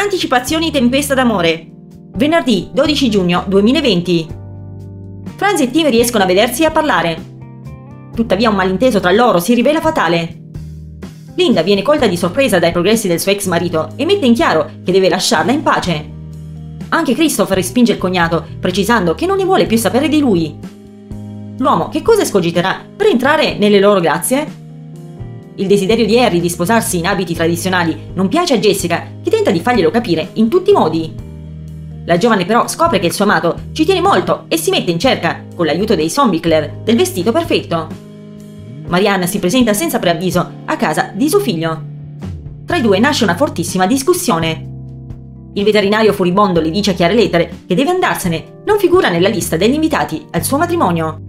Anticipazioni Tempesta d'amore. Venerdì 12 giugno 2020. Franz e Tim riescono a vedersi e a parlare. Tuttavia un malinteso tra loro si rivela fatale. Linda viene colta di sorpresa dai progressi del suo ex marito e mette in chiaro che deve lasciarla in pace. Anche Christopher respinge il cognato, precisando che non ne vuole più sapere di lui. L'uomo che cosa escogiterà per entrare nelle loro grazie? Il desiderio di Harry di sposarsi in abiti tradizionali non piace a Jessica, che tenta di farglielo capire in tutti i modi. La giovane però scopre che il suo amato ci tiene molto e si mette in cerca, con l'aiuto dei Zombicler, del vestito perfetto. Marianne si presenta senza preavviso a casa di suo figlio. Tra i due nasce una fortissima discussione. Il veterinario furibondo le dice a chiare lettere che deve andarsene, non figura nella lista degli invitati al suo matrimonio.